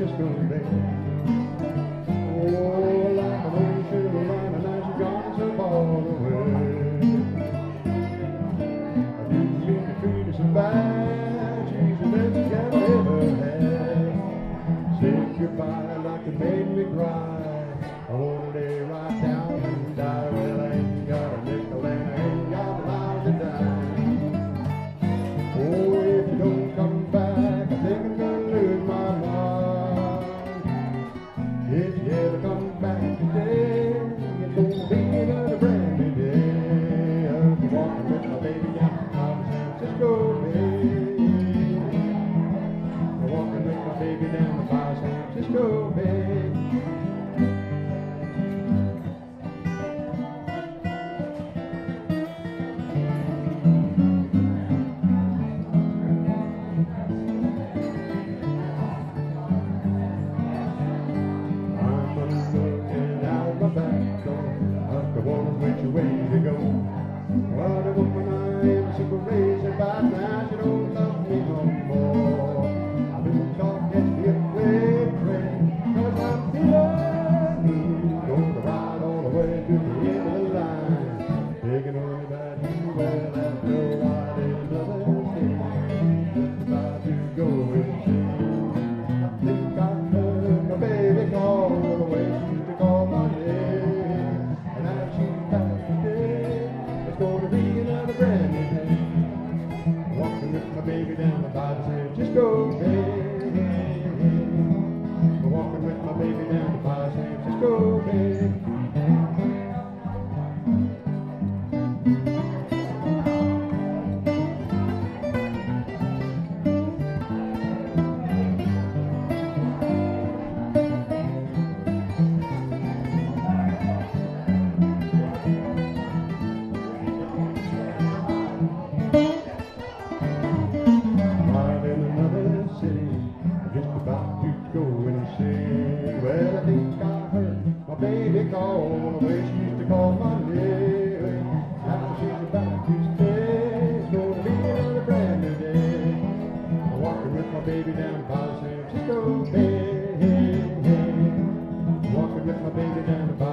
Francisco Bay. Oh, If you ever come back today, it's gonna be another brand new day. I'll be walking with my baby down San Francisco Bay. I'm walking with my baby down the San Francisco Bay. Crazy by now. She don't love me no more. I've been to I'm feeling Gonna ride all the way to the end of the line. You. Just about to go. I think I heard my baby call the way she to my name. And. It's gonna be another. Baby down the Bobby San about and go insane. Well, I think I heard my baby call the way she used to call my name. Now she's about to stay. Gonna be another brand new day. I'm walking with my baby down by San Francisco Bay. Walking with my baby down by